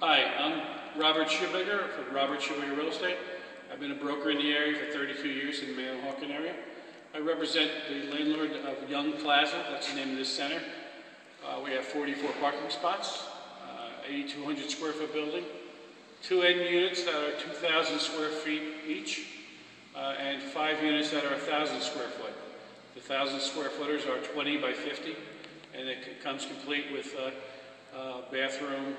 Hi, I'm Robert Schubiger from Robert Schubiger Real Estate. I've been a broker in the area for 32 years in the Manahawkin area. I represent the landlord of Young Plaza, that's the name of this center. Uh, we have 44 parking spots, uh, 8,200 square foot building, two end units that are 2,000 square feet each, uh, and five units that are 1,000 square foot. The 1,000 square footers are 20 by 50, and it comes complete with bathroom,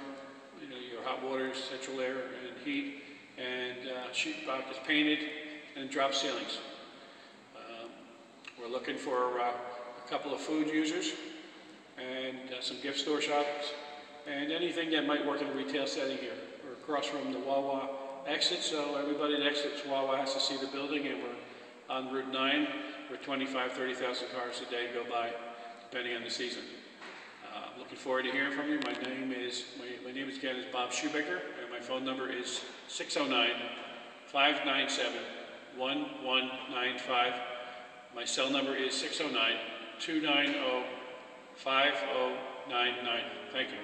you know, your hot water, central air, and heat, and uh, sheet rock is painted, and drop ceilings. Um, We're looking for uh, a couple of food users, and uh, some gift store shops, and anything that might work in a retail setting here. We're across from the Wawa exit, so everybody that exits Wawa has to see the building, and we're on Route 9, where 25, 30,000 cars a day go by, depending on the season. Looking forward to hearing from you. My name is, my, my name is again is Bob Schubiger, and my phone number is 609-597-1195. My cell number is 609-290-5099. Thank you.